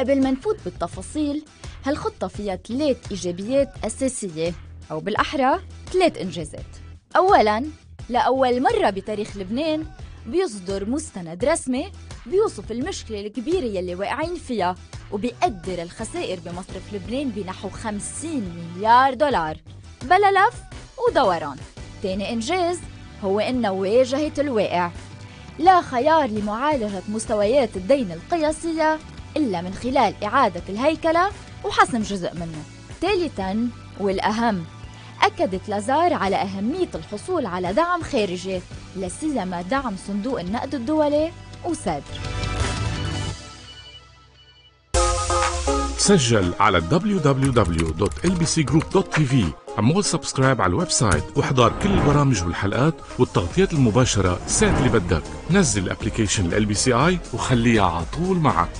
قبل ما نفوت بالتفاصيل هالخطة فيها ثلاث إيجابيات أساسية أو بالأحرى ثلاث إنجازات. أولاً لأول مرة بتاريخ لبنان بيصدر مستند رسمي بيوصف المشكلة الكبيرة يلي واقعين فيها وبيقدر الخسائر بمصرف لبنان بنحو 50 مليار دولار. بلا لف ودوران. تاني إنجاز هو إنها واجهت الواقع. لا خيار لمعالجة مستويات الدين القياسية إلا من خلال إعادة الهيكلة وحسم جزء منه. ثالثاً والأهم أكدت لازار على أهمية الحصول على دعم خارجي لا سيما دعم صندوق النقد الدولي وسيدر. سجل على www.lbcgroup.tv عمول subscribe على ال website واحضر كل البرامج والحلقات والتغطيات المباشرة ساعة اللي بدك. نزل الابليكيشن ال بي سي اي وخليها على طول معك.